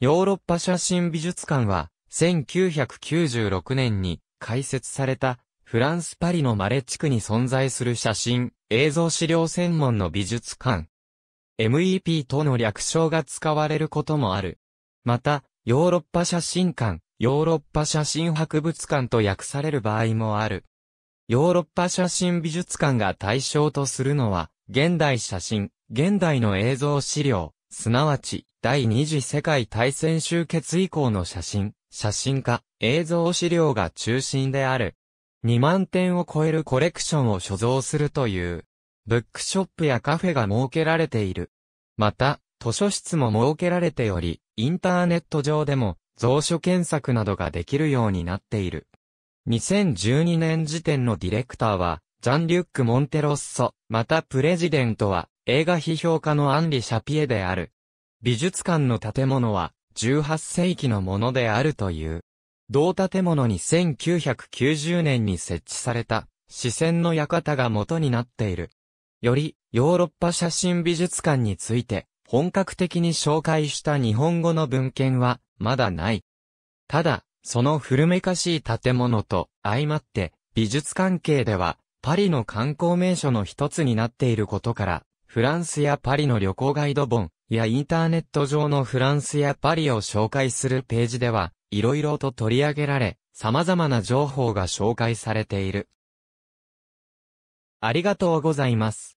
ヨーロッパ写真美術館は、1996年に開設された、フランスパリのマレ地区に存在する写真、映像資料専門の美術館。MEP との略称が使われることもある。また、ヨーロッパ写真館、ヨーロッパ写真博物館と訳される場合もある。ヨーロッパ写真美術館が対象とするのは、現代写真、現代の映像資料、すなわち、第二次世界大戦終結以降の写真、写真家、映像資料が中心である。2万点を超えるコレクションを所蔵するという、ブックショップやカフェが設けられている。また、図書室も設けられており、インターネット上でも、蔵書検索などができるようになっている。2012年時点のディレクターは、ジャン・リュック・モンテロッソ、またプレジデントは、映画批評家のアンリ・シャピエである。美術館の建物は、18世紀のものであるという。同建物に1990年に設置された、視線の館が元になっている。より、ヨーロッパ写真美術館について、本格的に紹介した日本語の文献は、まだない。ただ、その古めかしい建物と相まって、美術関係では、パリの観光名所の一つになっていることから、フランスやパリの旅行ガイド本やインターネット上のフランスやパリを紹介するページでは、いろいろと取り上げられ、様々な情報が紹介されている。ありがとうございます。